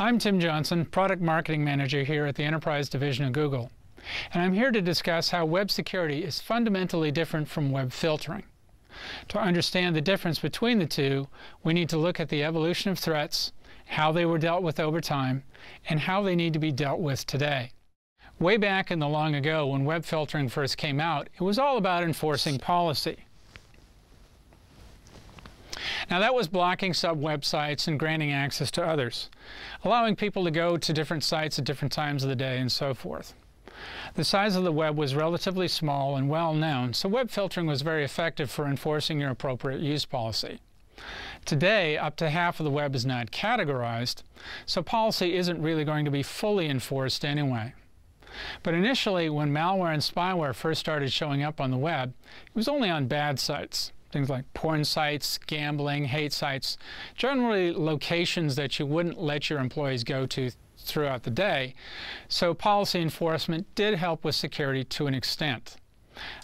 I'm Tim Johnson, Product Marketing Manager here at the Enterprise Division of Google, and I'm here to discuss how web security is fundamentally different from web filtering. To understand the difference between the two, we need to look at the evolution of threats, how they were dealt with over time, and how they need to be dealt with today. Way back in the long ago when web filtering first came out, it was all about enforcing policy. Now that was blocking sub-websites and granting access to others, allowing people to go to different sites at different times of the day and so forth. The size of the web was relatively small and well known, so web filtering was very effective for enforcing your appropriate use policy. Today, up to half of the web is not categorized, so policy isn't really going to be fully enforced anyway. But initially, when malware and spyware first started showing up on the web, it was only on bad sites things like porn sites, gambling, hate sites, generally locations that you wouldn't let your employees go to throughout the day. So policy enforcement did help with security to an extent.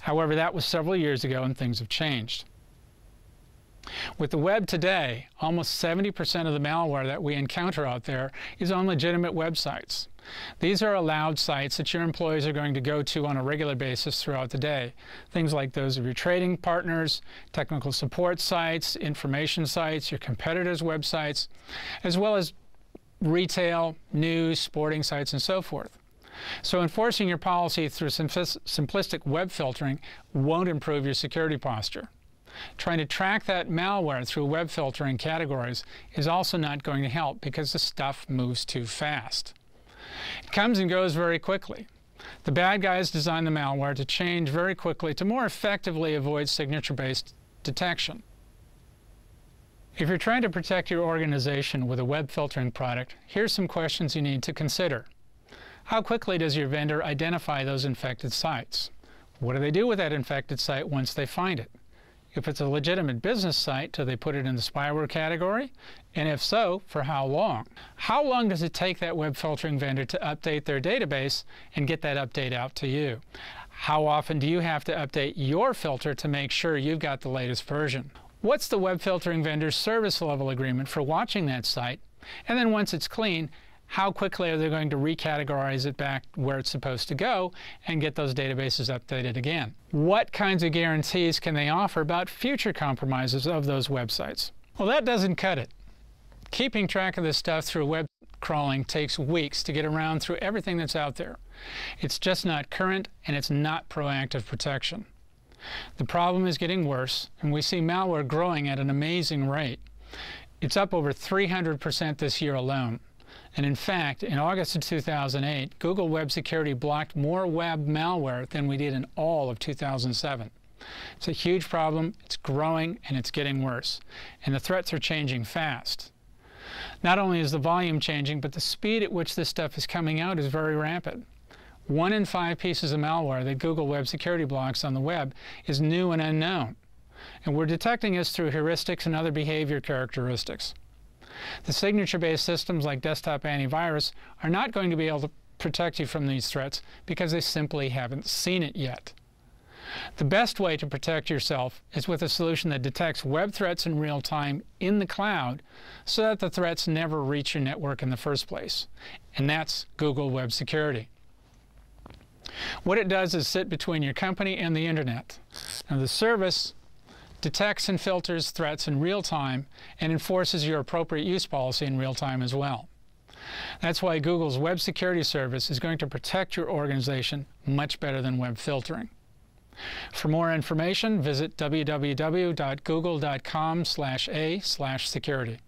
However, that was several years ago and things have changed. With the web today, almost 70% of the malware that we encounter out there is on legitimate websites. These are allowed sites that your employees are going to go to on a regular basis throughout the day. Things like those of your trading partners, technical support sites, information sites, your competitors' websites, as well as retail, news, sporting sites, and so forth. So enforcing your policy through simplistic web filtering won't improve your security posture. Trying to track that malware through web filtering categories is also not going to help because the stuff moves too fast. It comes and goes very quickly. The bad guys design the malware to change very quickly to more effectively avoid signature-based detection. If you're trying to protect your organization with a web filtering product, here's some questions you need to consider. How quickly does your vendor identify those infected sites? What do they do with that infected site once they find it? If it's a legitimate business site, do they put it in the spyware category? And if so, for how long? How long does it take that web filtering vendor to update their database and get that update out to you? How often do you have to update your filter to make sure you've got the latest version? What's the web filtering vendor's service level agreement for watching that site? And then once it's clean, how quickly are they going to recategorize it back where it's supposed to go and get those databases updated again? What kinds of guarantees can they offer about future compromises of those websites? Well, that doesn't cut it. Keeping track of this stuff through web crawling takes weeks to get around through everything that's out there. It's just not current and it's not proactive protection. The problem is getting worse, and we see malware growing at an amazing rate. It's up over 300% this year alone. And in fact, in August of 2008, Google Web Security blocked more web malware than we did in all of 2007. It's a huge problem, it's growing, and it's getting worse. And the threats are changing fast. Not only is the volume changing, but the speed at which this stuff is coming out is very rapid. One in five pieces of malware that Google Web Security blocks on the web is new and unknown. And we're detecting this through heuristics and other behavior characteristics. The signature-based systems like desktop antivirus are not going to be able to protect you from these threats because they simply haven't seen it yet. The best way to protect yourself is with a solution that detects web threats in real time in the cloud so that the threats never reach your network in the first place. And that's Google Web Security. What it does is sit between your company and the internet. Now the service detects and filters threats in real time, and enforces your appropriate use policy in real time as well. That's why Google's Web Security Service is going to protect your organization much better than web filtering. For more information, visit www.google.com/a/security.